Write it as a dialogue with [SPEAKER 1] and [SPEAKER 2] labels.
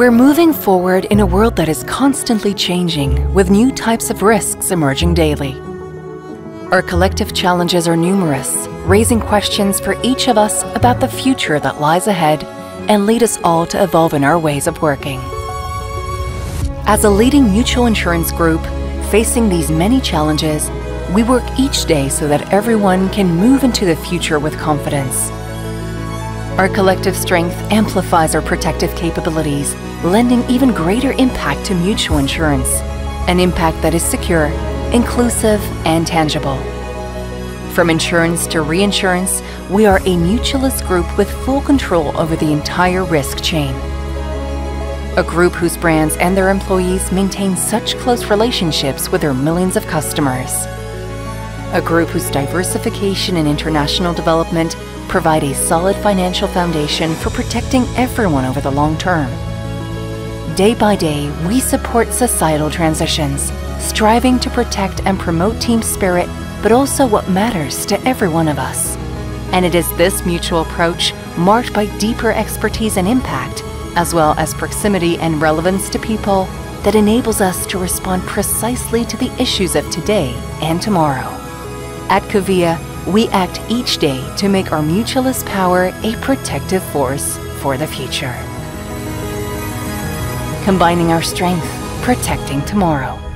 [SPEAKER 1] We're moving forward in a world that is constantly changing, with new types of risks emerging daily. Our collective challenges are numerous, raising questions for each of us about the future that lies ahead and lead us all to evolve in our ways of working. As a leading mutual insurance group facing these many challenges, we work each day so that everyone can move into the future with confidence. Our collective strength amplifies our protective capabilities, lending even greater impact to mutual insurance, an impact that is secure, inclusive, and tangible. From insurance to reinsurance, we are a mutualist group with full control over the entire risk chain. A group whose brands and their employees maintain such close relationships with their millions of customers. A group whose diversification and international development provide a solid financial foundation for protecting everyone over the long term. Day by day, we support societal transitions, striving to protect and promote team spirit, but also what matters to every one of us. And it is this mutual approach, marked by deeper expertise and impact, as well as proximity and relevance to people, that enables us to respond precisely to the issues of today and tomorrow. At Covéa, we act each day to make our mutualist power a protective force for the future. Combining our strength, protecting tomorrow.